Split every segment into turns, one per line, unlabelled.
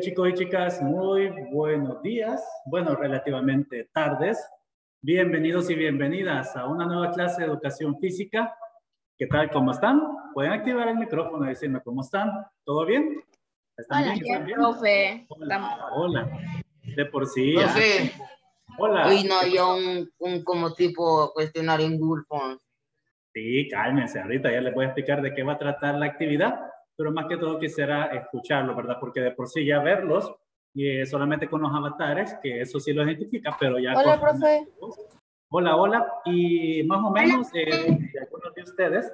chicos y chicas, muy buenos días, bueno, relativamente tardes. Bienvenidos y bienvenidas a una nueva clase de educación física. ¿Qué tal? ¿Cómo están? Pueden activar el micrófono y decirme cómo están. ¿Todo bien?
¿Están Hola, bien? bien? profe.
Hola, hola. De por sí.
Profe. Hola. Hoy no hay un, un como tipo cuestionario en Google Forms.
Sí, cálmense. Ahorita ya les voy a explicar de qué va a tratar la actividad pero más que todo quisiera escucharlo, ¿verdad? Porque de por sí ya verlos, y solamente con los avatares, que eso sí lo identifica, pero ya...
Hola, profe.
Hola, hola. Y más o menos, eh, de algunos de ustedes,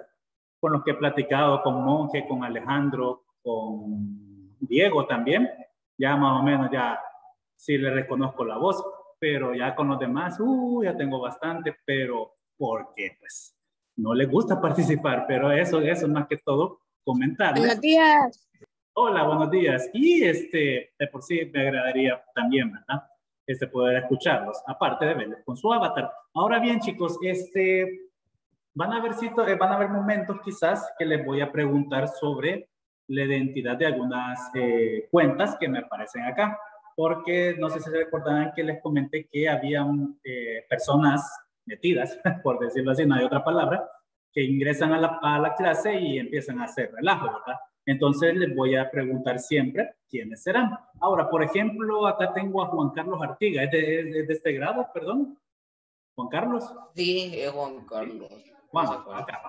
con los que he platicado, con Monje, con Alejandro, con Diego también, ya más o menos ya sí le reconozco la voz, pero ya con los demás, uh, ya tengo bastante, pero porque pues no les gusta participar, pero eso, eso más que todo comentarles.
Buenos días.
Hola, buenos días. Y este, de por sí me agradaría también, ¿verdad? Este, poder escucharlos, aparte de verlos con su avatar. Ahora bien, chicos, este, van a ver, eh, van a haber momentos quizás que les voy a preguntar sobre la identidad de algunas eh, cuentas que me aparecen acá. Porque no sé si se recordarán que les comenté que había eh, personas metidas, por decirlo así, no hay otra palabra, que ingresan a la, a la clase y empiezan a hacer relajo, ¿verdad? Entonces les voy a preguntar siempre quiénes serán. Ahora, por ejemplo, acá tengo a Juan Carlos Artiga. ¿Es de, este grado, perdón? ¿Juan Carlos?
Sí, es Juan Carlos.
Juan, acá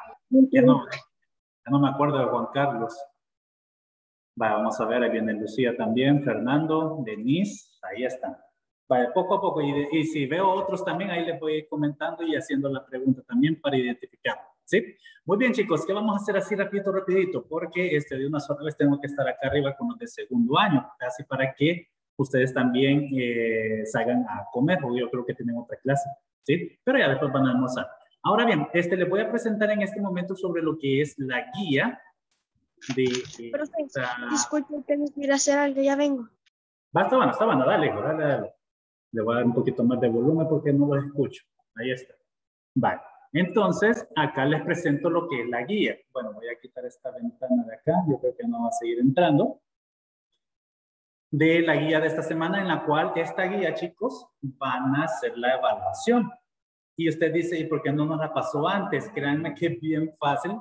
Ya no, ya no me acuerdo de Juan Carlos. vamos a ver, ahí viene Lucía también, Fernando, Denise, ahí están. Vale, poco a poco. Y, y, si veo otros también, ahí les voy comentando y haciendo la pregunta también para identificar. ¿Sí? Muy bien, chicos, ¿qué vamos a hacer así rapidito, rapidito? Porque este, de una sola vez tengo que estar acá arriba con los de segundo año, casi para que ustedes también eh, salgan a comer, o yo creo que tienen otra clase, ¿sí? Pero ya después van a almorzar. Ahora bien, este, les voy a presentar en este momento sobre lo que es la guía de...
disculpe, tengo que ir a hacer algo, ya vengo.
Basta, bueno, está bueno, dale, dale, dale. Le voy a dar un poquito más de volumen porque no lo escucho. Ahí está. Vale. Entonces, acá les presento lo que es la guía. Bueno, voy a quitar esta ventana de acá. Yo creo que no va a seguir entrando. De la guía de esta semana, en la cual esta guía, chicos, van a hacer la evaluación. Y usted dice, ¿y por qué no nos la pasó antes? Créanme que es bien fácil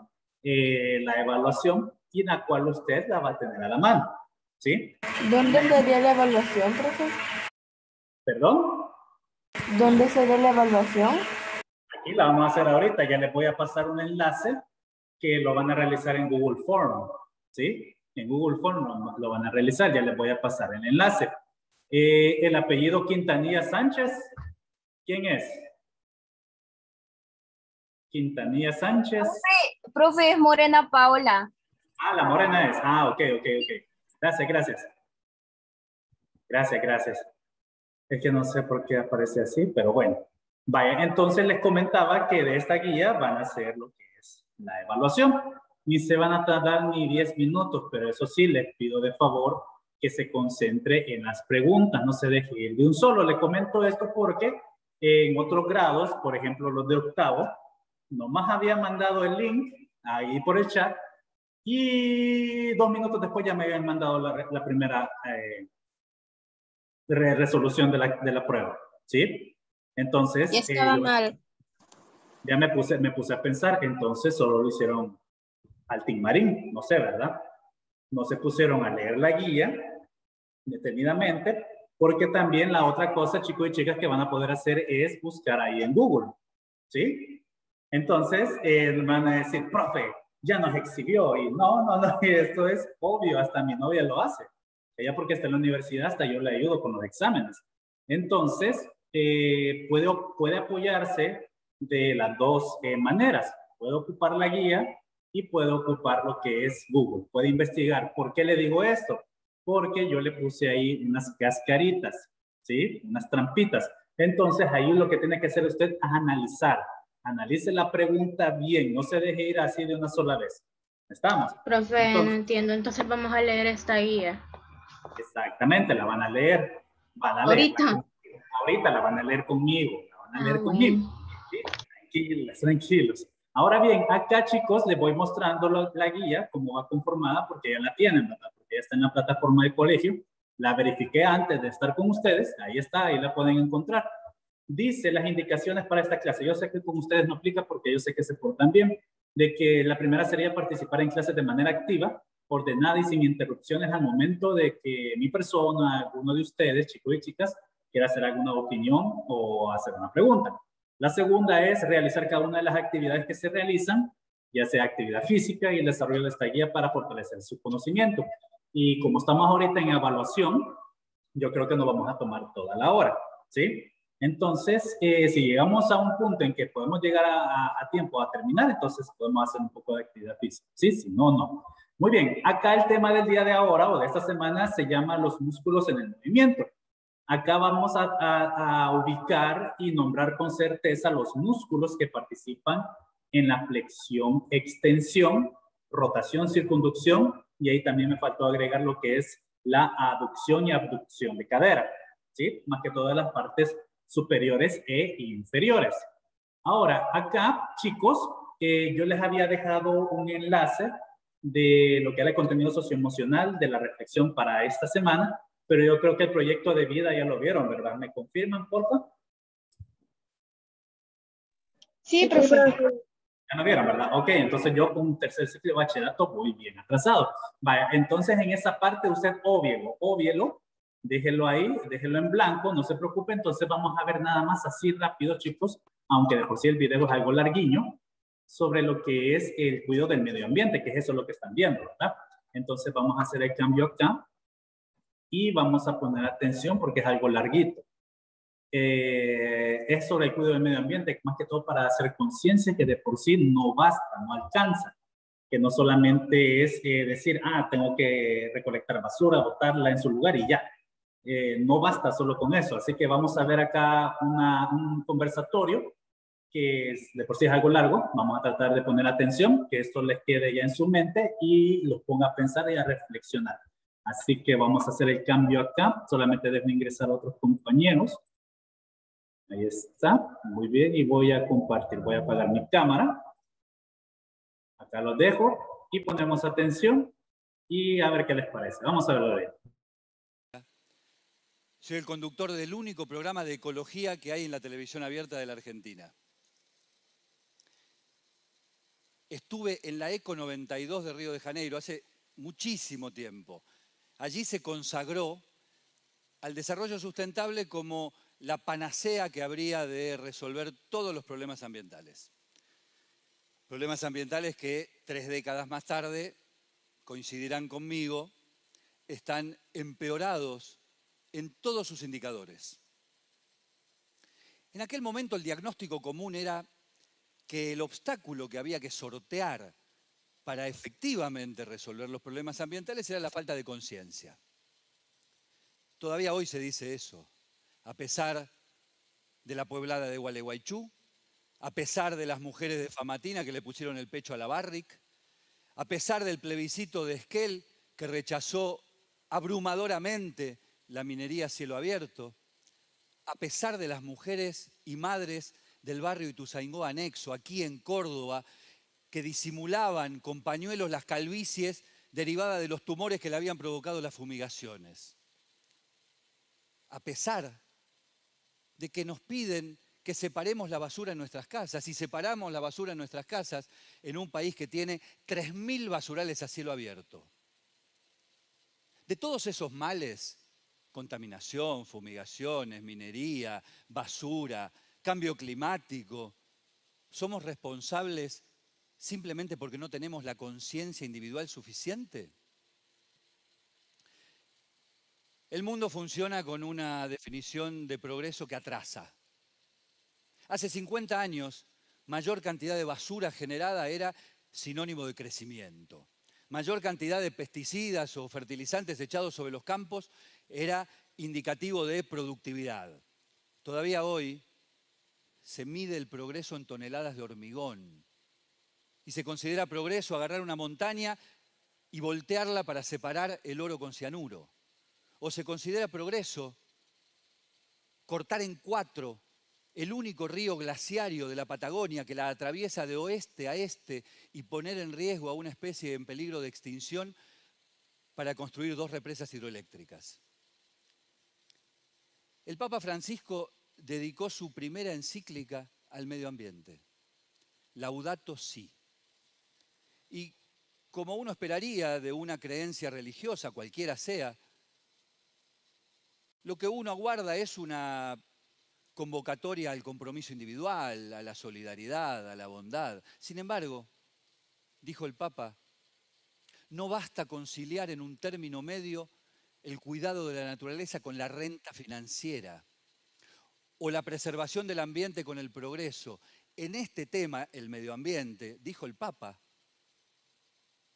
eh, la evaluación y en la cual usted la va a tener a la mano. ¿Sí?
¿Dónde sería la evaluación, profesor?
¿Perdón?
¿Dónde sería la evaluación?
Aquí la vamos a hacer ahorita. Ya les voy a pasar un enlace que lo van a realizar en Google Form. ¿Sí? En Google Form lo, van a realizar. Ya les voy a pasar el enlace. Eh, el apellido Quintanilla Sánchez. ¿Quién es? Quintanilla Sánchez.
Profe, profe, es Morena Paola.
Ah, la Morena es. Ah, ok, ok, ok. Gracias, gracias. Gracias, gracias. Es que no sé por qué aparece así, pero bueno. Vaya, entonces les comentaba que de esta guía van a hacer lo que es la evaluación. Ni se van a tardar ni 10 minutos, pero eso sí, les pido de favor que se concentre en las preguntas, no se deje ir de un solo. Le comento esto porque en otros grados, por ejemplo los de octavo, nomás había mandado el link ahí por el chat y dos minutos después ya me habían mandado la, primera eh, resolución de la, de la prueba, ¿sí? Entonces,
estaba eh, mal.
ya me puse, me puse a pensar, entonces solo lo hicieron al Team Marín, no sé, ¿verdad? No se pusieron a leer la guía detenidamente, porque también la otra cosa, chicos y chicas, que van a poder hacer es buscar ahí en Google, ¿sí? Entonces, eh, van a decir, profe, ya nos exhibió, y no, no, no, esto es obvio, hasta mi novia lo hace. Ella porque está en la universidad, hasta yo le ayudo con los exámenes. Entonces, eh, puede, puede apoyarse de las dos eh, maneras. Puede ocupar la guía y puede ocupar lo que es Google. Puede investigar. ¿Por qué le digo esto? Porque yo le puse ahí unas cascaritas, ¿sí? Unas trampitas. Entonces ahí lo que tiene que hacer usted es analizar. Analice la pregunta bien, no se deje ir así de una sola vez. ¿Estamos?
Profe, no entiendo. Entonces vamos a leer esta guía.
Exactamente, la van a leer. Van a
Ahorita
ahorita la van a leer conmigo, la van a leer ah, conmigo. Tranquilos, tranquilos. Ahora bien, acá chicos les voy mostrando la, guía, cómo va conformada, porque ya la tienen, ¿verdad? Porque ya está en la plataforma de colegio. La verifiqué antes de estar con ustedes, ahí está, ahí la pueden encontrar. Dice las indicaciones para esta clase. Yo sé que con ustedes no aplica porque yo sé que se portan bien. De que la primera sería participar en clases de manera activa, ordenada y sin interrupciones al momento de que mi persona, alguno de ustedes, chicos y chicas, quiera hacer alguna opinión o hacer una pregunta. La segunda es realizar cada una de las actividades que se realizan, ya sea actividad física y el desarrollo de esta guía para fortalecer su conocimiento. Y como estamos ahorita en evaluación, yo creo que no vamos a tomar toda la hora, ¿sí? Entonces, eh, si llegamos a un punto en que podemos llegar a, a, tiempo a terminar, entonces podemos hacer un poco de actividad física, ¿sí? Si no, no. Muy bien, acá el tema del día de ahora o de esta semana se llama los músculos en el movimiento. Acá vamos a, ubicar y nombrar con certeza los músculos que participan en la flexión, extensión, rotación, circunducción y ahí también me faltó agregar lo que es la aducción y abducción de cadera, ¿sí? Más que todas las partes superiores e inferiores. Ahora, acá, chicos, eh, yo les había dejado un enlace de lo que era el contenido socioemocional de la reflexión para esta semana, pero yo creo que el proyecto de vida ya lo vieron, ¿verdad? ¿Me confirman, por favor?
Sí, profesor.
Ya lo vieron, ¿verdad? Ok, entonces yo con un tercer ciclo de bachillerato voy bien atrasado. Vaya, entonces en esa parte usted óbielo, óbielo, déjelo ahí, déjelo en blanco, no se preocupe, entonces vamos a ver nada más así rápido, chicos, aunque de por sí el video es algo larguiño, sobre lo que es el cuidado del medio ambiente, que es eso lo que están viendo, ¿verdad? Entonces vamos a hacer el cambio acá y vamos a poner atención porque es algo larguito. Eh, es sobre el cuidado del medio ambiente, más que todo para hacer conciencia que de por sí no basta, no alcanza, que no solamente es eh, decir, ah, tengo que recolectar basura, botarla en su lugar y ya. Eh, no basta solo con eso, así que vamos a ver acá un conversatorio que de por sí es algo largo, vamos a tratar de poner atención, que esto les quede ya en su mente y los ponga a pensar y a reflexionar. Así que vamos a hacer el cambio acá, solamente deben ingresar otros compañeros. Ahí está, muy bien, y voy a compartir, voy a apagar mi cámara. Acá lo dejo y ponemos atención y a ver qué les parece. Vamos a verlo
Soy el conductor del único programa de ecología que hay en la televisión abierta de la Argentina. estuve en la ECO 92 de Río de Janeiro hace muchísimo tiempo. Allí se consagró al desarrollo sustentable como la panacea que habría de resolver todos los problemas ambientales. Problemas ambientales que tres décadas más tarde, coincidirán conmigo, están empeorados en todos sus indicadores. En aquel momento el diagnóstico común era que el obstáculo que había que sortear para efectivamente resolver los problemas ambientales era la falta de conciencia. Todavía hoy se dice eso, a pesar de la pueblada de Gualeguaychú, a pesar de las mujeres de Famatina que le pusieron el pecho a la Barrick, a pesar del plebiscito de Esquel que rechazó abrumadoramente la minería a cielo abierto, a pesar de las mujeres y madres del barrio Ituzaingó anexo, aquí en Córdoba, que disimulaban con pañuelos las calvicies derivadas de los tumores que le habían provocado las fumigaciones. A pesar de que nos piden que separemos la basura en nuestras casas, y separamos la basura en nuestras casas en un país que tiene 3.000 basurales a cielo abierto. De todos esos males, contaminación, fumigaciones, minería, basura, cambio climático. ¿Somos responsables simplemente porque no tenemos la conciencia individual suficiente? El mundo funciona con una definición de progreso que atrasa. Hace 50 años, mayor cantidad de basura generada era sinónimo de crecimiento. Mayor cantidad de pesticidas o fertilizantes echados sobre los campos era indicativo de productividad. Todavía hoy se mide el progreso en toneladas de hormigón. Y se considera progreso agarrar una montaña y voltearla para separar el oro con cianuro. O se considera progreso cortar en cuatro el único río glaciario de la Patagonia que la atraviesa de oeste a este y poner en riesgo a una especie en peligro de extinción para construir dos represas hidroeléctricas. El Papa Francisco dedicó su primera encíclica al medio ambiente, Laudato Si. Y como uno esperaría de una creencia religiosa, cualquiera sea, lo que uno aguarda es una convocatoria al compromiso individual, a la solidaridad, a la bondad. Sin embargo, dijo el Papa, no basta conciliar en un término medio el cuidado de la naturaleza con la renta financiera o la preservación del ambiente con el progreso. En este tema, el medio ambiente, dijo el Papa,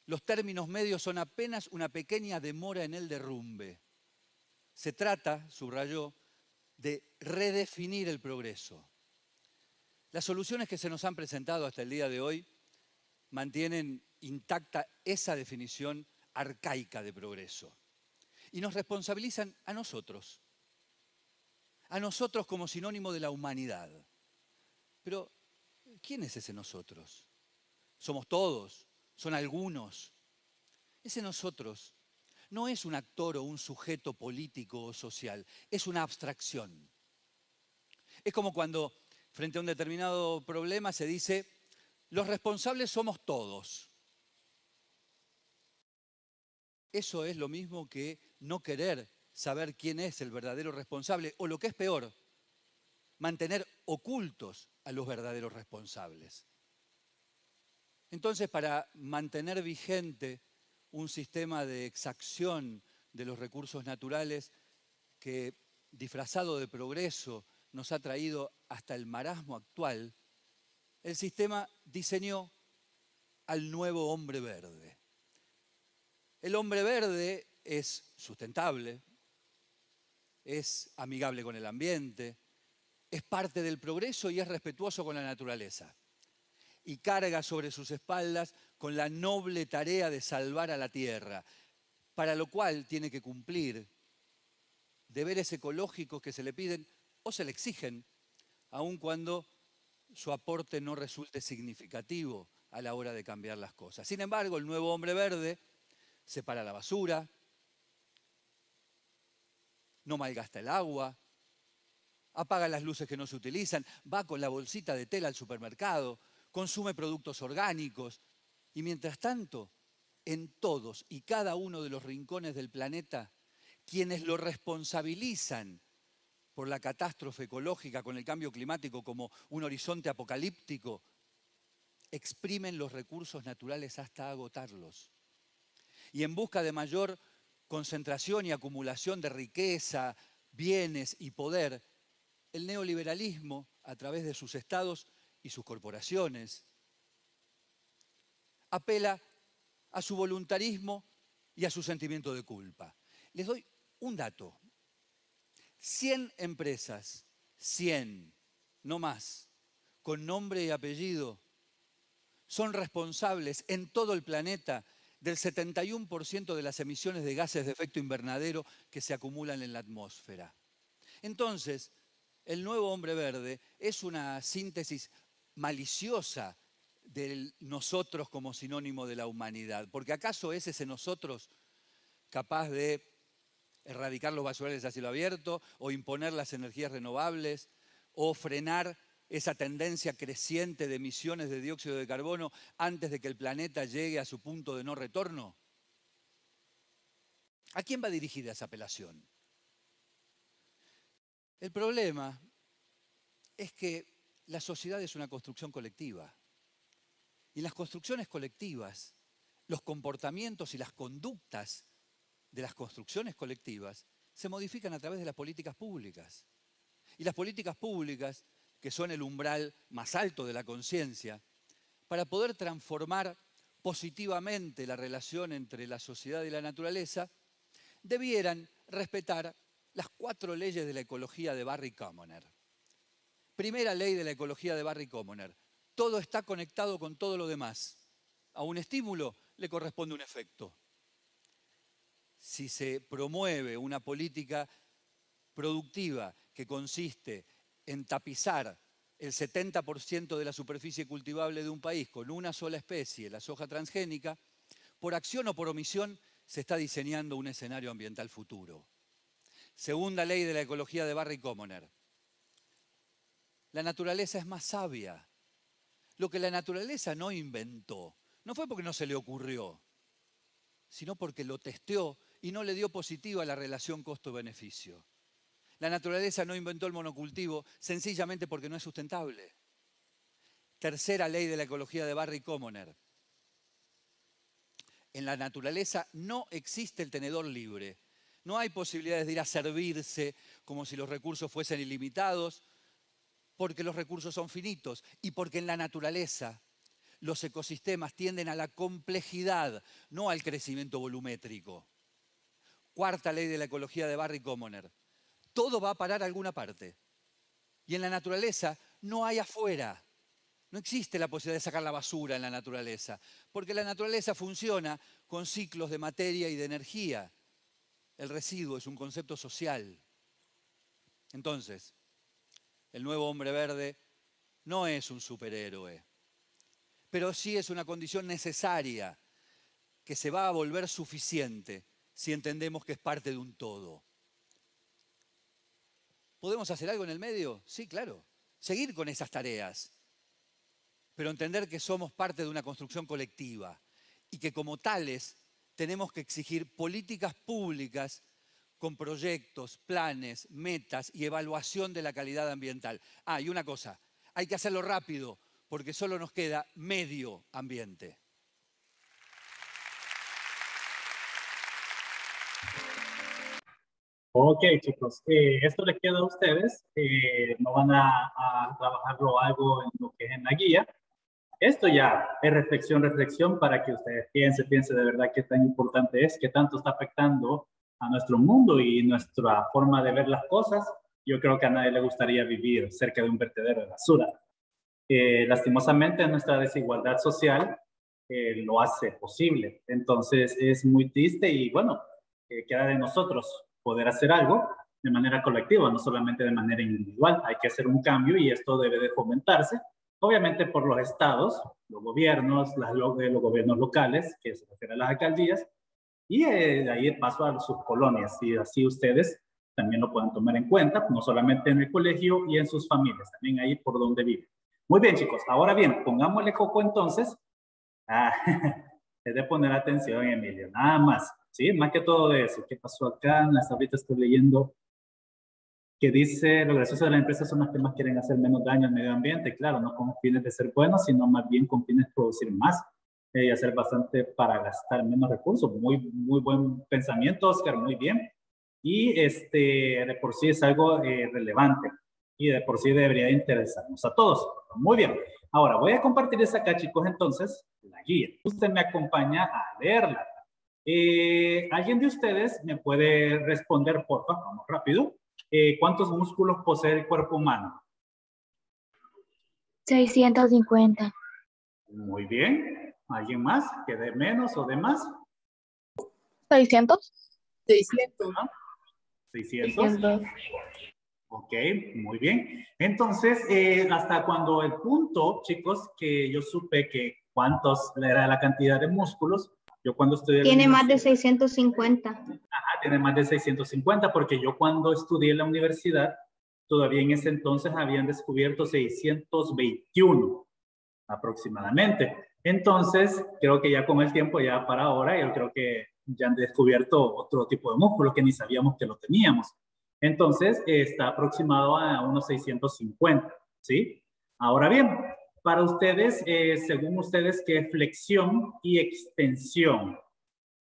los términos medios son apenas una pequeña demora en el derrumbe. Se trata, subrayó, de redefinir el progreso. Las soluciones que se nos han presentado hasta el día de hoy mantienen intacta esa definición arcaica de progreso y nos responsabilizan a nosotros, a nosotros como sinónimo de la humanidad. Pero, ¿quién es ese nosotros? ¿Somos todos? ¿Son algunos? Ese nosotros no es un actor o un sujeto político o social, es una abstracción. Es como cuando frente a un determinado problema se dice, los responsables somos todos. Eso es lo mismo que no querer saber quién es el verdadero responsable, o lo que es peor, mantener ocultos a los verdaderos responsables. Entonces, para mantener vigente un sistema de exacción de los recursos naturales que, disfrazado de progreso, nos ha traído hasta el marasmo actual, el sistema diseñó al nuevo hombre verde. El hombre verde es sustentable, es amigable con el ambiente, es parte del progreso y es respetuoso con la naturaleza. Y carga sobre sus espaldas con la noble tarea de salvar a la tierra, para lo cual tiene que cumplir deberes ecológicos que se le piden o se le exigen, aun cuando su aporte no resulte significativo a la hora de cambiar las cosas. Sin embargo, el nuevo hombre verde separa la basura, no malgasta el agua, apaga las luces que no se utilizan, va con la bolsita de tela al supermercado, consume productos orgánicos. Y mientras tanto, en todos y cada uno de los rincones del planeta, quienes lo responsabilizan por la catástrofe ecológica con el cambio climático como un horizonte apocalíptico, exprimen los recursos naturales hasta agotarlos. Y en busca de mayor concentración y acumulación de riqueza, bienes y poder, el neoliberalismo, a través de sus estados y sus corporaciones, apela a su voluntarismo y a su sentimiento de culpa. Les doy un dato. 100 empresas, 100, no más, con nombre y apellido, son responsables en todo el planeta del 71% de las emisiones de gases de efecto invernadero que se acumulan en la atmósfera. Entonces, el nuevo hombre verde es una síntesis maliciosa del nosotros como sinónimo de la humanidad. Porque ¿acaso es ese nosotros capaz de erradicar los basurales a cielo abierto o imponer las energías renovables o frenar esa tendencia creciente de emisiones de dióxido de carbono antes de que el planeta llegue a su punto de no retorno? ¿A quién va dirigida esa apelación? El problema es que la sociedad es una construcción colectiva. Y las construcciones colectivas, los comportamientos y las conductas de las construcciones colectivas se modifican a través de las políticas públicas. Y las políticas públicas que son el umbral más alto de la conciencia, para poder transformar positivamente la relación entre la sociedad y la naturaleza, debieran respetar las cuatro leyes de la ecología de Barry Commoner. Primera ley de la ecología de Barry Commoner. Todo está conectado con todo lo demás. A un estímulo le corresponde un efecto. Si se promueve una política productiva que consiste en tapizar el 70% de la superficie cultivable de un país con una sola especie, la soja transgénica, por acción o por omisión se está diseñando un escenario ambiental futuro. Segunda ley de la ecología de Barry Commoner. La naturaleza es más sabia. Lo que la naturaleza no inventó, no fue porque no se le ocurrió, sino porque lo testeó y no le dio positivo a la relación costo-beneficio. La naturaleza no inventó el monocultivo sencillamente porque no es sustentable. Tercera ley de la ecología de Barry Commoner. En la naturaleza no existe el tenedor libre. No hay posibilidades de ir a servirse como si los recursos fuesen ilimitados, porque los recursos son finitos y porque en la naturaleza los ecosistemas tienden a la complejidad, no al crecimiento volumétrico. Cuarta ley de la ecología de Barry Commoner. Todo va a parar a alguna parte. Y en la naturaleza no hay afuera. No existe la posibilidad de sacar la basura en la naturaleza, porque la naturaleza funciona con ciclos de materia y de energía. El residuo es un concepto social. Entonces, el nuevo hombre verde no es un superhéroe, pero sí es una condición necesaria que se va a volver suficiente si entendemos que es parte de un todo. ¿Podemos hacer algo en el medio? Sí, claro. Seguir con esas tareas pero entender que somos parte de una construcción colectiva y que como tales tenemos que exigir políticas públicas con proyectos, planes, metas y evaluación de la calidad ambiental. Ah, y una cosa, hay que hacerlo rápido porque solo nos queda medio ambiente.
Ok, chicos, eh, esto les queda a ustedes. Eh, no van a, a, trabajarlo algo en lo que es en la guía, esto ya es reflexión, reflexión para que ustedes piensen, piensen de verdad qué tan importante es, qué tanto está afectando a nuestro mundo y nuestra forma de ver las cosas. Yo creo que a nadie le gustaría vivir cerca de un vertedero de basura. Eh, lastimosamente, nuestra desigualdad social eh, lo hace posible. Entonces, es muy triste y bueno, eh, queda de nosotros poder hacer algo de manera colectiva, no solamente de manera individual. Hay que hacer un cambio y esto debe de fomentarse obviamente por los estados, los gobiernos, las, eh, los gobiernos locales, que se refiere a las alcaldías, y eh, de ahí paso a sus colonias, y así ustedes también lo pueden tomar en cuenta, no solamente en el colegio y en sus familias, también ahí por donde viven. Muy bien, chicos. Ahora bien, pongámosle coco entonces. Ah, es de poner atención, Emilio. Nada más. Sí, más que todo de eso. ¿Qué pasó acá? Hasta ahorita estoy leyendo que dice, lo gracioso de la empresa son las que más quieren hacer menos daño al medio ambiente, claro, no con fines de ser buenos, sino más bien con fines de producir más eh, y hacer bastante para gastar menos recursos. Muy, muy buen pensamiento, Oscar, muy bien. Y este, de por sí es algo eh, relevante y de por sí debería interesarnos a todos. Muy bien. Ahora voy a compartirles acá, chicos, entonces, la guía. Usted me acompaña a leerla. Eh, ¿Alguien de ustedes me puede responder, por favor? Vamos rápido. Eh, ¿cuántos músculos posee el cuerpo humano?
650.
Muy bien. ¿Alguien más? ¿Que de menos o de más?
600.
600.
600. Ok, muy bien. Entonces, eh, hasta cuando el punto, chicos, que yo supe que cuántos era la cantidad de músculos, yo cuando estudié...
Tiene más de 650.
Ajá, tiene más de 650 porque yo cuando estudié en la universidad, todavía en ese entonces habían descubierto 621 aproximadamente. Entonces, creo que ya con el tiempo, ya para ahora, yo creo que ya han descubierto otro tipo de músculo que ni sabíamos que lo teníamos. Entonces, está aproximado a unos 650, ¿sí? Ahora bien, para ustedes, eh, según ustedes, ¿qué es flexión y extensión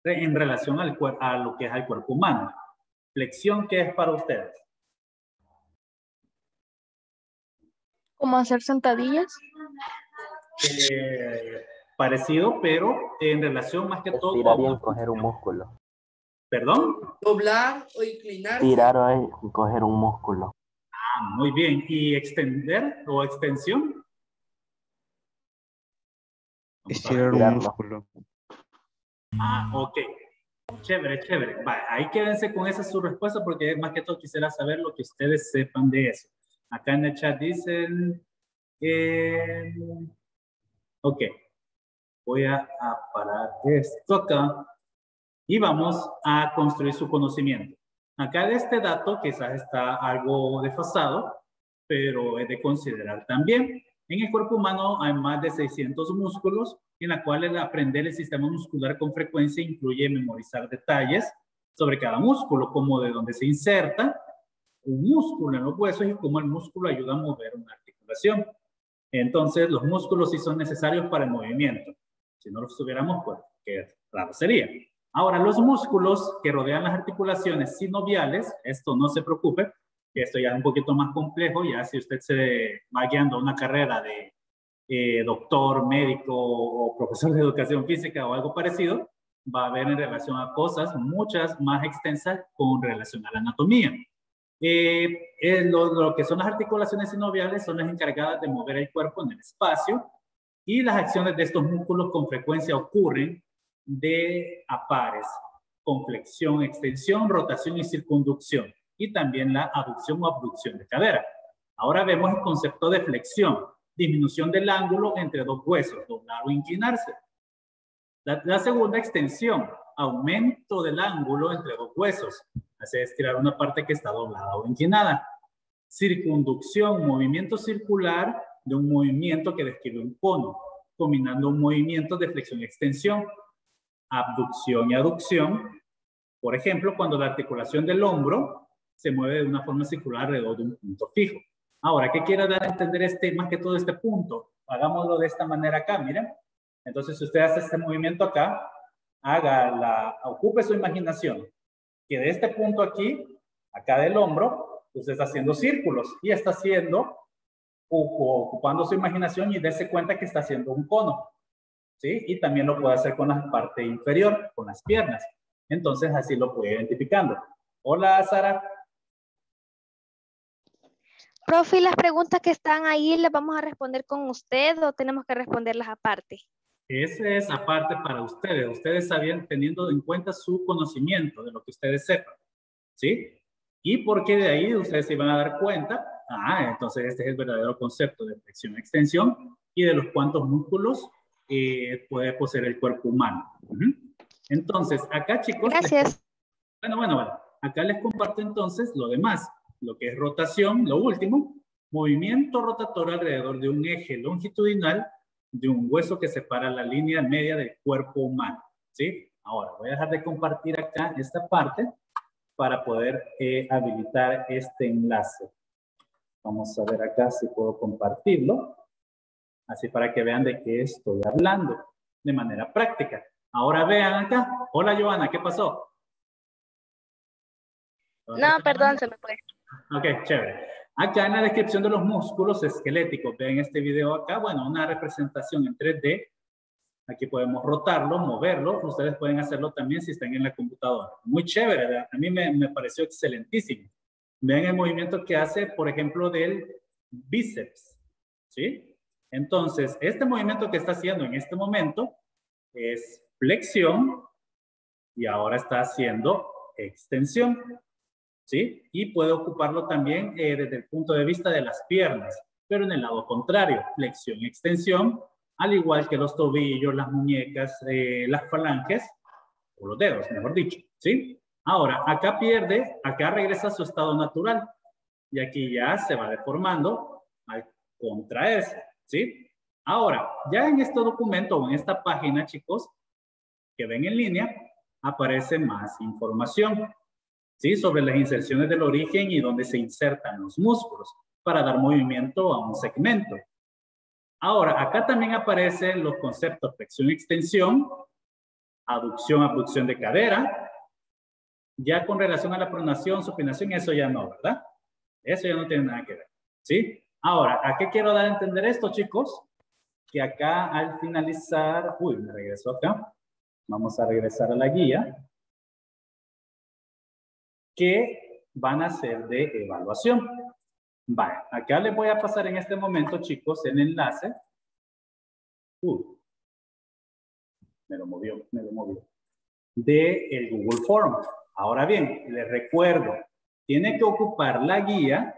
en relación al, a lo que es el cuerpo humano? Flexión, ¿qué es para ustedes?
¿Cómo hacer sentadillas?
Eh, parecido, pero en relación más que todo...
Tirar y encoger un músculo.
¿Perdón?
Doblar o inclinar.
Tirar o encoger un músculo.
Ah, muy bien. ¿Y extender o extensión?
Estirar un músculo.
Ah, ok. Chévere, chévere. ahí quédense con esa su respuesta porque más que todo quisiera saber lo que ustedes sepan de eso. Acá en el chat dicen... Eh, ok. Voy a, a parar esto acá y vamos a construir su conocimiento. Acá de este dato quizás está algo desfasado, pero es de considerar también. En el cuerpo humano hay más de 600 músculos, en la cual el aprender el sistema muscular con frecuencia incluye memorizar detalles sobre cada músculo, como de dónde se inserta un músculo en los huesos y cómo el músculo ayuda a mover una articulación. Entonces, los músculos sí son necesarios para el movimiento. Si no los tuviéramos, pues, qué raro sería. Ahora, los músculos que rodean las articulaciones sinoviales, esto no se preocupe, esto ya es un poquito más complejo, ya si usted se va guiando a una carrera de eh, doctor, médico o profesor de educación física o algo parecido, va a ver en relación a cosas muchas más extensas con relación a la anatomía. Eh, eh, lo, lo, que son las articulaciones sinoviales son las encargadas de mover el cuerpo en el espacio y las acciones de estos músculos con frecuencia ocurren de a pares, con flexión, extensión, rotación y circunducción, y también la aducción o abducción de cadera. Ahora vemos el concepto de flexión, disminución del ángulo entre dos huesos, doblar o inclinarse. La, la segunda extensión, aumento del ángulo entre dos huesos, hace estirar una parte que está doblada o inclinada. Circunducción, movimiento circular de un movimiento que describe un cono, combinando un movimiento de flexión y extensión, abducción y aducción. Por ejemplo, cuando la articulación del hombro se mueve de una forma circular alrededor de un punto fijo. Ahora, ¿qué quiero dar a entender este, más que todo este punto? Hagámoslo de esta manera acá, miren. Entonces, si usted hace este movimiento acá, haga la, ocupe su imaginación, que de este punto aquí, acá del hombro, usted está haciendo círculos y está haciendo, ocupando su imaginación y dése cuenta que está haciendo un cono. ¿sí? Y también lo puede hacer con la parte inferior, con las piernas. Entonces, así lo puede identificando. Hola, Sara.
Profe, las preguntas que están ahí, ¿las vamos a responder con usted o tenemos que responderlas aparte?
Ese es aparte para ustedes. Ustedes sabían teniendo en cuenta su conocimiento de lo que ustedes sepan. ¿Sí? Y porque de ahí ustedes se van a dar cuenta, ah, entonces este es el verdadero concepto de flexión-extensión y de los cuantos músculos eh, puede poseer el cuerpo humano. Entonces, acá chicos...
Gracias.
bueno, bueno, bueno. Acá les comparto entonces lo demás, lo que es rotación, lo último, movimiento rotatorio alrededor de un eje longitudinal de un hueso que separa la línea media del cuerpo humano. ¿Sí? Ahora, voy a dejar de compartir acá esta parte para poder eh, habilitar este enlace. Vamos a ver acá si puedo compartirlo así para que vean de qué estoy hablando de manera práctica. Ahora vean acá. Hola, Joana, ¿qué pasó?
No, perdón, se me fue.
Ok, chévere. Acá en la descripción de los músculos esqueléticos, ven este video acá, bueno, una representación en 3D. Aquí podemos rotarlo, moverlo. Ustedes pueden hacerlo también si están en la computadora. Muy chévere, a mí me, me pareció excelentísimo. Ven el movimiento que hace, por ejemplo, del bíceps. ¿Sí? Entonces, este movimiento que está haciendo en este momento es flexión y ahora está haciendo extensión. ¿Sí? Y puede ocuparlo también eh, desde el punto de vista de las piernas, pero en el lado contrario, flexión extensión, al igual que los tobillos, las muñecas, eh, las falanges, o los dedos, mejor dicho. ¿Sí? Ahora, acá pierde, acá regresa a su estado natural y aquí ya se va deformando al contraerse. ¿sí? Ahora, ya en este documento o en esta página, chicos, que ven en línea, aparece más información, ¿sí? Sobre las inserciones del origen y dónde se insertan los músculos para dar movimiento a un segmento. Ahora, acá también aparecen los conceptos flexión-extensión, aducción, abducción de cadera. Ya con relación a la pronación, supinación, eso ya no, ¿verdad? Eso ya no tiene nada que ver, ¿sí? Ahora, ¿a qué quiero dar a entender esto, chicos? Que acá al finalizar, uy, me regreso acá. Vamos a regresar a la guía. Que van a ser de evaluación. Vale, acá les voy a pasar en este momento, chicos, el enlace. Uy, me lo movió, me lo movió. De el Google Form. Ahora bien, les recuerdo, tiene que ocupar la guía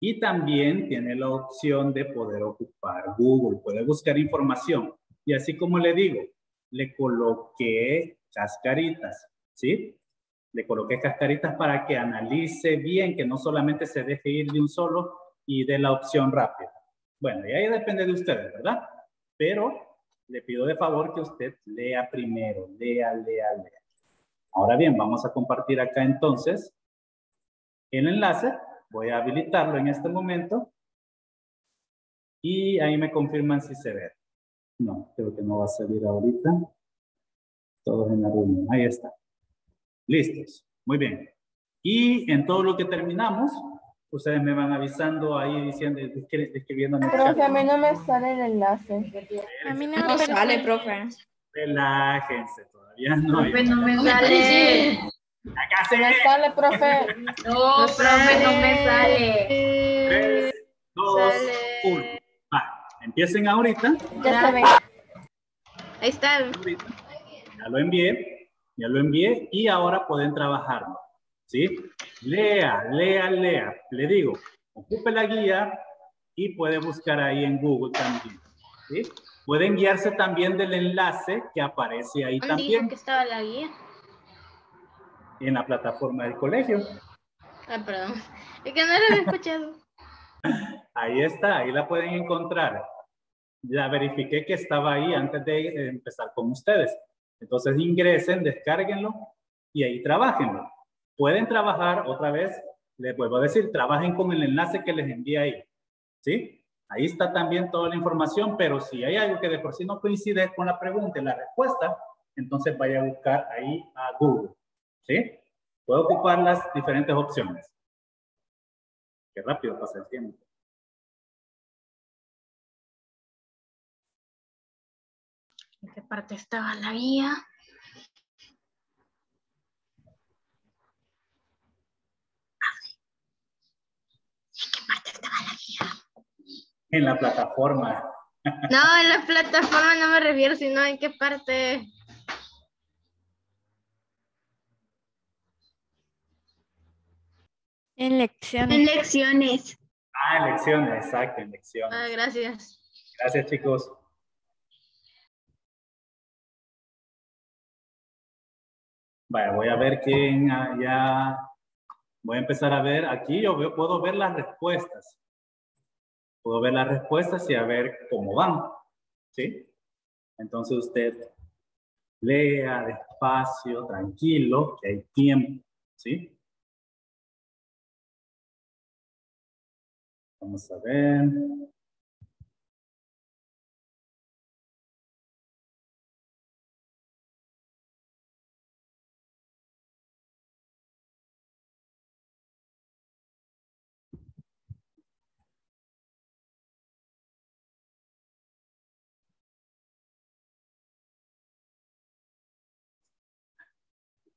y también tiene la opción de poder ocupar Google, puede buscar información. Y así como le digo, le coloqué cascaritas, ¿sí? Le coloqué cascaritas para que analice bien, que no solamente se deje ir de un solo y de la opción rápida. Bueno, y ahí depende de ustedes, ¿verdad? Pero le pido de favor que usted lea primero, lea, lea, lea. Ahora bien, vamos a compartir acá entonces el enlace. Voy a habilitarlo en este momento. Y ahí me confirman si se ve. No, creo que no va a salir ahorita. Todos en la reunión. Ahí está. Listos. Muy bien. Y en todo lo que terminamos, ustedes me van avisando ahí diciendo, escribiendo.
Profe, a mí no me sale el enlace.
A mí no me sale, profe.
Relájense, todavía no.
Profe, no me sale.
Acá se
me sale, profe.
No, profe, no me sale.
Tres, dos, uno. Va, empiecen ahorita.
Ya se ve.
Ahí está.
Ya lo envié, ya lo envié y ahora pueden trabajarlo. ¿Sí? Lea, lea, lea. Le digo, ocupe la guía y puede buscar ahí en Google también. ¿Sí? Pueden guiarse también del enlace que aparece ahí
¿Dónde
también.
dijo que estaba la guía?
En la plataforma del colegio.
Ah, perdón. Es que no lo había escuchado.
Ahí está, ahí la pueden encontrar. Ya verifiqué que estaba ahí antes de empezar con ustedes. Entonces ingresen, descárguenlo y ahí trabajenlo. Pueden trabajar otra vez, les vuelvo a decir, trabajen con el enlace que les envié ahí. ¿Sí? Ahí está también toda la información, pero si hay algo que de por sí no coincide con la pregunta y la respuesta, entonces vaya a buscar ahí a Google. ¿Sí? Puede ocupar las diferentes opciones. Qué rápido pasa el tiempo.
Parte estaba la guía? ¿En qué parte estaba la guía?
En la plataforma.
No, en la plataforma no me refiero, sino en qué parte.
En lecciones.
En lecciones.
Ah, en lecciones, exacto, en lecciones.
Ah, gracias.
Gracias, chicos. Vaya, voy a ver quién ah, ya... Voy a empezar a ver, aquí yo veo, puedo ver las respuestas. Puedo ver las respuestas y a ver cómo van. ¿Sí? Entonces usted lea despacio, tranquilo, que hay tiempo. ¿Sí? Vamos a ver.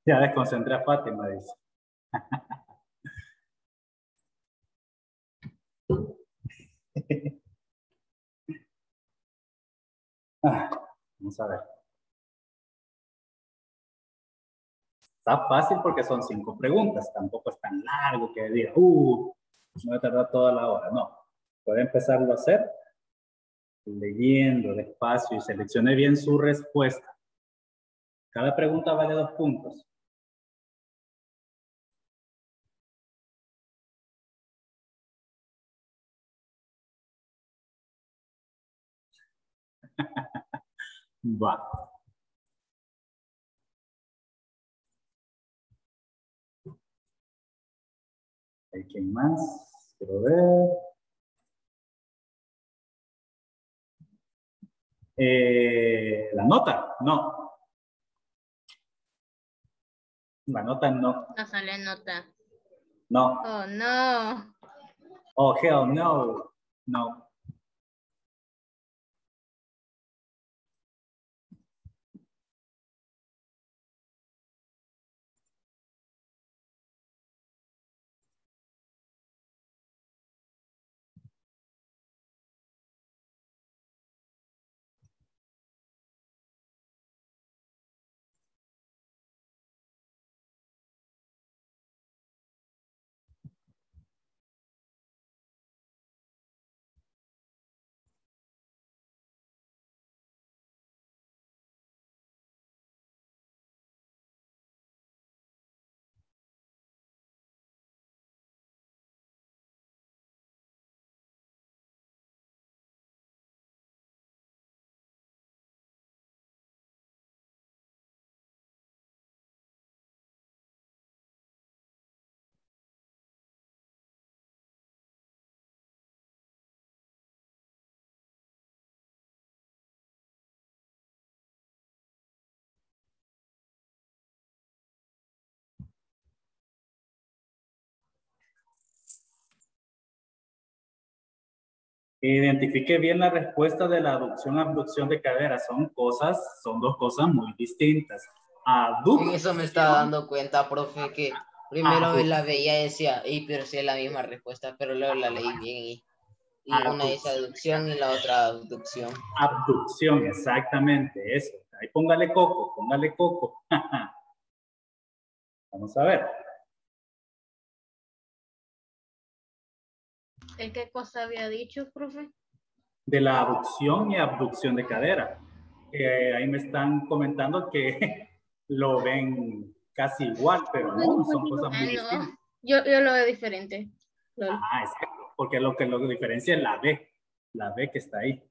Ya desconcentré a Fátima, dice. Ah, Vamos a ver. Está fácil porque son cinco preguntas. Tampoco es tan largo que diga, uh, me voy a tardar toda la hora. No. Puede empezarlo a hacer leyendo despacio y seleccione bien su respuesta. Cada pregunta vale dos puntos. Va. ¿Hay quién más? Quiero ver. Eh, la nota, no. La nota no.
No sale nota.
No.
Oh, no.
Oh, hell no. No. Identifique bien la respuesta de la aducción abducción de cadera. Son cosas, son dos cosas muy distintas.
Aducción. En eso me estaba dando cuenta, profe, que primero la veía y decía, y pero sí es la misma respuesta, pero luego la leí bien y, y una es aducción y la otra abducción.
Abducción, exactamente, eso. Ahí póngale coco, póngale coco. Vamos a ver.
¿En qué cosa había dicho, profe?
De la abducción y abducción de cadera. ahí me están comentando que lo ven casi igual, pero no, son cosas muy distintas.
Yo, yo lo veo diferente.
Ah, exacto, porque lo que lo diferencia es la B, la B que está ahí.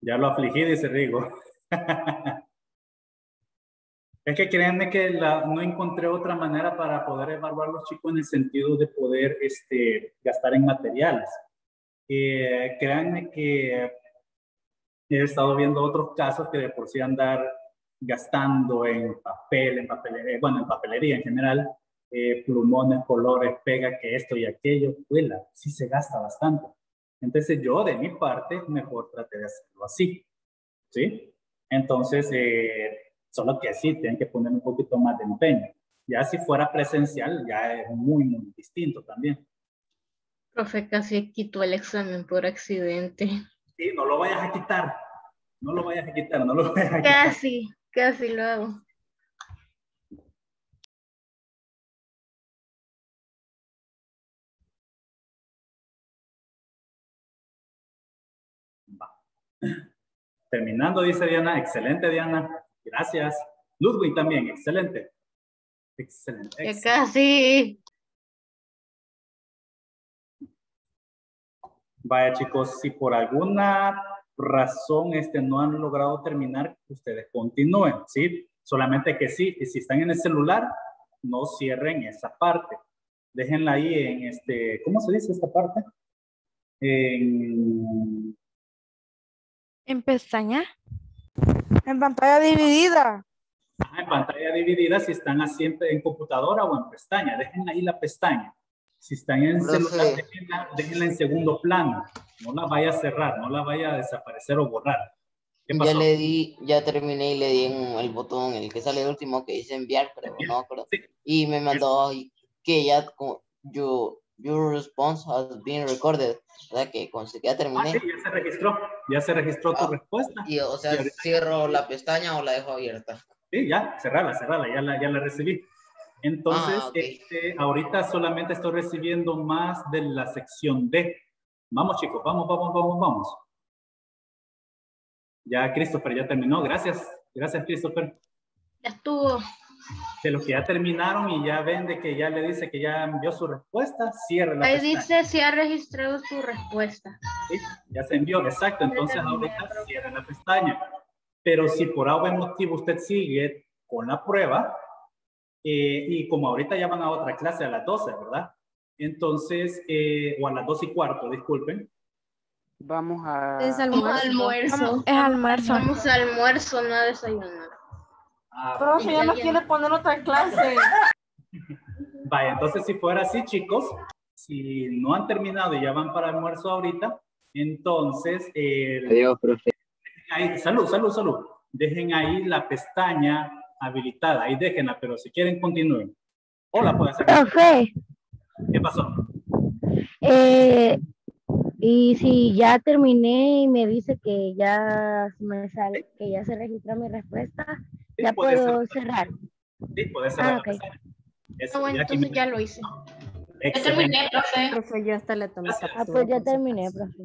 Ya lo afligí, dice Rigo. Es que créanme que la, no encontré otra manera para poder evaluar a los chicos en el sentido de poder este, gastar en materiales. Eh, créanme que he estado viendo otros casos que de por sí andar gastando en papel, en papelería, eh, bueno, en papelería en general, eh, plumones, colores, pega, que esto y aquello, huela, sí se gasta bastante. Entonces yo de mi parte mejor traté de hacerlo así, ¿sí? Entonces, eh, Solo que sí, tienen que poner un poquito más de empeño. Ya si fuera presencial, ya es muy, muy distinto también.
Profe, casi quitó el examen por accidente.
Sí, no lo vayas a quitar. No lo vayas a quitar, no lo vayas a
quitar. Casi, casi lo hago.
Terminando, dice Diana. Excelente, Diana. Gracias. Ludwig también, excelente. Excelente.
Casi.
Vaya chicos, si por alguna razón este, no han logrado terminar, ustedes continúen, ¿sí? Solamente que sí, si están en el celular, no cierren esa parte. Déjenla ahí en este, ¿cómo se dice esta parte? En...
En pestaña. En pantalla dividida.
en pantalla dividida si están así en, computadora o en pestaña. Dejen ahí la pestaña. Si están en celular, déjenla, en segundo plano. No la vaya a cerrar, no la vaya a desaparecer o borrar.
Ya le di, ya terminé y le di en el botón, el que sale el último que dice enviar, pero no creo. Y me mandó que ya como yo Your response has been recorded. O sea que ya terminé.
Ah, sí, ya se registró. Ya se registró tu ah, respuesta.
Y, o sea, cierro la pestaña o la dejo abierta.
Sí, ya, cerrala, cerrala, ya la, ya la recibí. Entonces, ah, este, ahorita solamente estoy recibiendo más de la sección D. Vamos, chicos, vamos, vamos, vamos, vamos. Ya Christopher ya terminó. Gracias. Gracias, Christopher.
Ya estuvo
de los que ya terminaron y ya ven de que ya le dice que ya envió su respuesta, cierre la
Ahí dice si ha registrado su respuesta.
Sí, ya se envió, exacto. Entonces ahorita cierre la pestaña. Pero si por algún motivo usted sigue con la prueba, eh, y como ahorita ya van a otra clase a las 12, ¿verdad? Entonces, eh, o a las 2 y cuarto, disculpen.
Vamos a...
Es almuerzo.
Es almuerzo.
Vamos a almuerzo, no a desayunar.
Ah, Profe, ya no quiere poner otra clase.
Vaya, entonces si fuera así, chicos, si no han terminado y ya van para almuerzo ahorita, entonces...
Adiós, profe.
salud, salud, salud. Dejen ahí la pestaña habilitada, ahí déjenla, pero si quieren continúen. Hola, puede ser.
Profe.
¿Qué pasó?
Eh, y si ya terminé y me dice que ya me sale, que ya se registra mi respuesta, ya puedo cerrar.
Sí, puede cerrar.
Ah, okay. ah, bueno, entonces ya lo hice.
Ya terminé, profe. Profe, ya hasta le tomé
Ah, pues ya terminé, profe.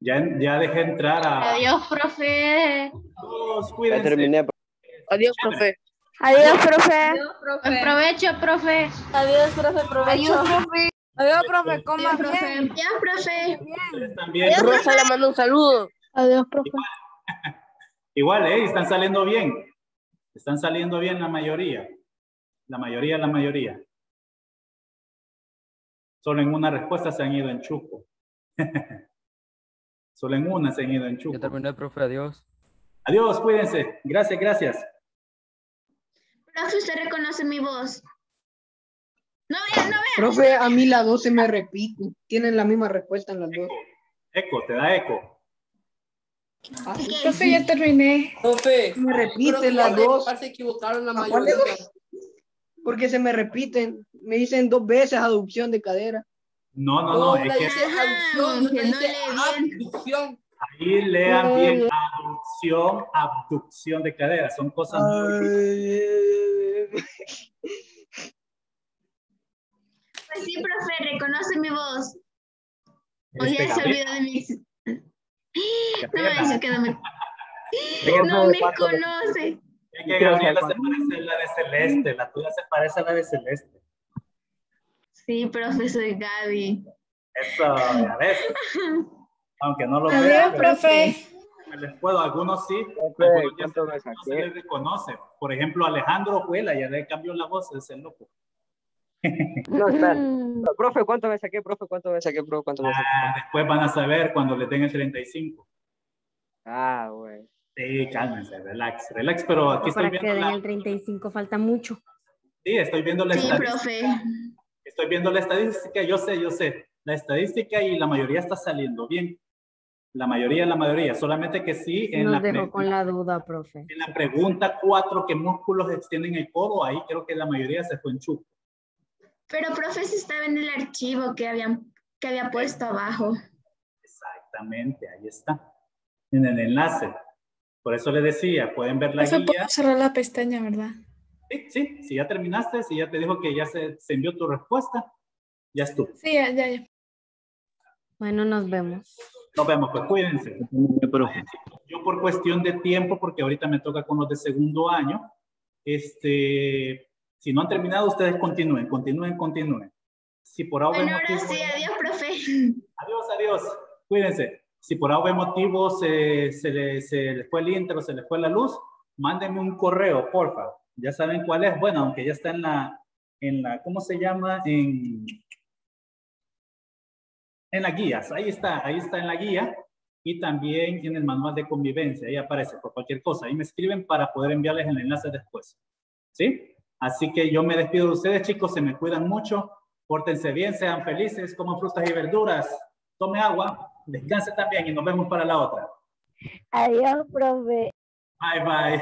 Ya, ya dejé entrar a...
Adiós, profe.
Adiós, cuídense.
Ya terminé.
Adiós, profe.
Adiós, profe.
Adiós, profe. Provecho, profe.
Adiós, profe, provecho.
Adiós, profe.
Adiós, profe, coma
bien. Adiós, profe.
Bien. Rosa le mando un saludo.
Adiós, profe.
Igual, ¿eh? Están saliendo bien. Están saliendo bien la mayoría. La mayoría, la mayoría. Solo en una respuesta se han ido en chupo. Solo en una se han ido en chupo.
Ya terminé, profe. Adiós.
Adiós, cuídense. Gracias, gracias.
Profe, usted reconoce mi voz. No vean, no vean.
Profe, a mí la dos se me repite. Tienen la misma respuesta en las dos.
Eco, te da eco.
Ah, sí.
Profe, ya terminé.
Profe,
Me repite
creo que
las dos.
Se equivocaron la
¿A cuál de
mayoría.
Porque se me repiten. Me dicen dos veces aducción de cadera.
No, no, no,
No,
es que
dice aducción,
no
dice
bien.
abducción.
ahí lean bien abducción, abducción de cadera. Son cosas muy...
Ay,
Pues sí, profe, reconoce mi voz. O
Este,
ya se olvidó de mí. No me
Gabriela,
dice que no me,
Eso
conoce.
Es que Gabriela se parece a la de Celeste, la tuya se parece a la de Celeste.
Sí, profe, soy Gaby.
Eso, ya ves. Aunque no lo
Adiós,
pero
profe.
les puedo, algunos sí,
Profe,
algunos ya
¿cuánto me
no se les reconoce. Por ejemplo, Alejandro Juela ya le cambió la voz, es el loco.
No, espera.
Mm,
Profe, ¿cuánto me saqué? Profe, ¿cuánto me saqué? Profe, ¿cuánto me saqué?
Ah, después van a saber cuando le den el 35.
Ah, güey.
Sí, cálmense, relax, relax, pero aquí estoy
Para que
viendo
den
la,
el 35 falta mucho.
sí, estoy viendo la
Sí,
estadística.
profe.
Estoy viendo la estadística, yo sé, yo sé. La estadística y la mayoría está saliendo bien. La mayoría, la mayoría. Solamente que sí, en la,
Nos dejó
pre-
con la duda, profe.
en la pregunta 4, ¿qué músculos extienden el codo? Ahí creo que la mayoría se fue en chupo.
Pero, profe, si estaba en el archivo que, habían, que había puesto abajo.
Exactamente, ahí está. En el enlace. Por eso le decía, pueden ver la
Profe,
guía.
puedo cerrar la pestaña, ¿verdad?
Sí, sí, si ya terminaste, si ya te dijo que ya se, se envió tu respuesta, ya es tú.
Sí, ya, ya, ya.
Bueno, nos vemos.
Nos vemos, pues cuídense. Yo por cuestión de tiempo, porque ahorita me toca con los de segundo año, este, si no han terminado, ustedes continúen, continúen, continúen. Si por algún
Bueno, ahora
motivo...
sí, adiós, profe.
Adiós, adiós. Cuídense. Si por algún motivo se, se, le, se le fue el inter o se le fue la luz, mándenme un correo, porfa. Ya saben cuál es. Bueno, aunque ya está en la, en la, ¿cómo se llama? En, en las guías. Ahí está, ahí está en la guía. Y también en el manual de convivencia. Ahí aparece por cualquier cosa. Ahí me escriben para poder enviarles el enlace después. ¿Sí? Así que yo me despido de ustedes, chicos. Se me cuidan mucho. Pórtense bien, sean felices, coman frutas y verduras, tome agua, descanse también y nos vemos para la otra.
Adiós, profe.
Bye, bye.